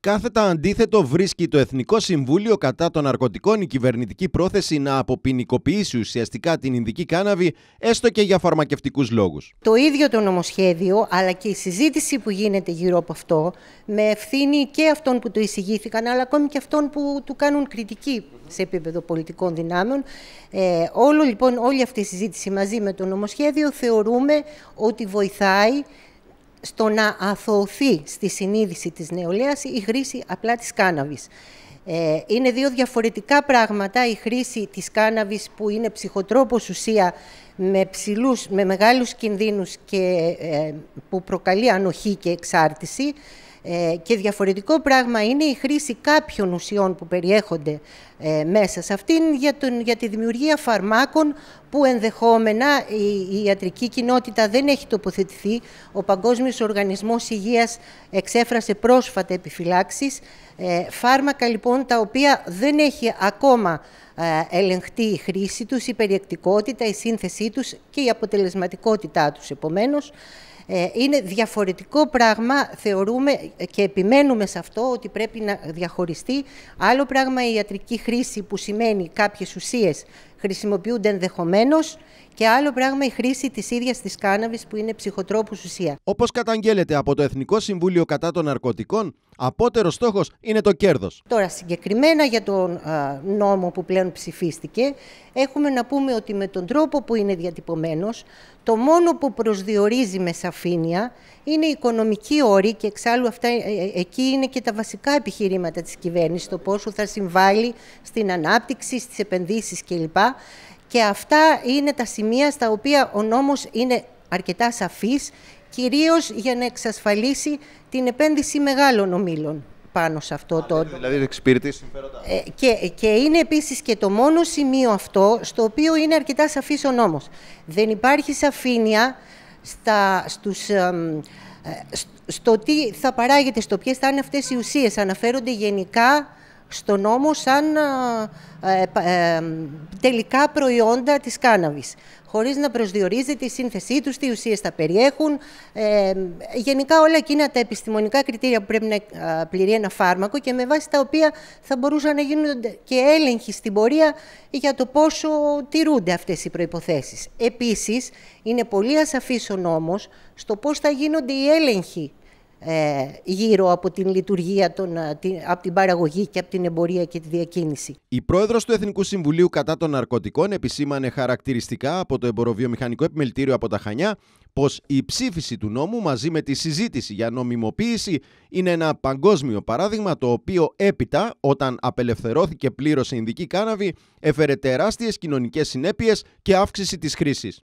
Κάθετα αντίθετο βρίσκει το Εθνικό Συμβούλιο κατά των Ναρκωτικών η κυβερνητική πρόθεση να αποποινικοποιήσει ουσιαστικά την Ινδική κάναβη, έστω και για φαρμακευτικούς λόγους. Το ίδιο το νομοσχέδιο, αλλά και η συζήτηση που γίνεται γύρω από αυτό, με ευθύνη και αυτών που το εισηγήθηκαν, αλλά ακόμη και αυτών που του κάνουν κριτική σε επίπεδο πολιτικών δυνάμεων. Ε, όλο λοιπόν, όλη αυτή η συζήτηση μαζί με το νομοσχέδιο θεωρούμε ότι βοηθάει στο να αθωωθεί στη συνείδηση της νεολαίας η χρήση απλά της κάναβης. Ε, είναι δύο διαφορετικά πράγματα η χρήση της κάναβης που είναι ψυχοτρόπος ουσία με, ψηλούς, με μεγάλους κινδύνους και ε, που προκαλεί ανοχή και εξάρτηση ε, και διαφορετικό πράγμα είναι η χρήση κάποιων ουσιών που περιέχονται ε, μέσα σε αυτήν για, τον, για τη δημιουργία φαρμάκων που ενδεχόμενα η, η ιατρική κοινότητα δεν έχει τοποθετηθεί. Ο Παγκόσμιος Οργανισμός Υγείας εξέφρασε πρόσφατα επιφυλάξεις. Ε, φάρμακα λοιπόν τα οποία δεν έχει ακόμα ελεγχτεί η χρήση τους, η περιεκτικότητα, η σύνθεσή τους και η αποτελεσματικότητά τους. Επομένως, ε, είναι διαφορετικό πράγμα, θεωρούμε και επιμένουμε σε αυτό ότι πρέπει να διαχωριστεί. Άλλο πράγμα η ιατρική χρήση που σημαίνει κάποιες ουσίες χρησιμοποιούνται ενδεχομένως και άλλο πράγμα η χρήση της ίδιας της κάναβης που είναι ψυχοτρόπους ουσία. Όπως καταγγέλλεται από το Εθνικό Συμβούλιο κατά των Ναρκωτικών, απότερος στόχος είναι το κέρδος. Τώρα, συγκεκριμένα για τον νόμο που πλέον ψηφίστηκε, έχουμε να πούμε ότι με τον τρόπο που είναι διατυπωμένος, το μόνο που προσδιορίζει με σαφήνεια είναι η οικονομική όρη και εξάλλου αυτά, ε, ε, εκεί είναι και τα βασικά επιχειρήματα της κυβέρνησης, το πόσο θα συμβάλλει στην ανάπτυξη, στις επενδύσεις κλπ. Και αυτά είναι τα σημεία στα οποία ο νόμος είναι αρκετά σαφής, κυρίως για να εξασφαλίσει την επένδυση μεγάλων ομίλων πάνω σε αυτό το... Δηλαδή εξυπηρετεί συμφέροντα. Ε, και, και είναι επίσης και το μόνο σημείο αυτό στο οποίο είναι αρκετά σαφής ο νόμος. Δεν υπάρχει σαφήνεια στα, στους, ε, στο τι θα παράγεται, στο ποιες θα είναι αυτές οι ουσίες. Αναφέρονται γενικά στον νόμο σαν ε, ε, τελικά προϊόντα της κάναβης, χωρίς να προσδιορίζεται η σύνθεσή τους, τι ουσίες θα περιέχουν. Ε, γενικά όλα εκείνα τα επιστημονικά κριτήρια που πρέπει να πληρεί ένα φάρμακο και με βάση τα οποία θα μπορούσαν να γίνουν και έλεγχοι στην πορεία για το πόσο τηρούνται αυτές οι προϋποθέσεις. Επίσης, είναι πολύ ασαφής ο νόμος στο πώς θα γίνονται οι έλεγχοι ε, γύρω από την λειτουργία, των, ε, από την παραγωγή και από την εμπορία και τη διακίνηση. Η πρόεδρος του Εθνικού Συμβουλίου κατά των Ναρκωτικών επισήμανε χαρακτηριστικά από το εμποροβιομηχανικό επιμελητήριο από τα Χανιά πως η ψήφιση του νόμου μαζί με τη συζήτηση για νομιμοποίηση είναι ένα παγκόσμιο παράδειγμα το οποίο έπειτα όταν απελευθερώθηκε πλήρως η Ινδική κάναβη έφερε τεράστιες κοινωνικές συνέπειες και αύξηση της χρήσης.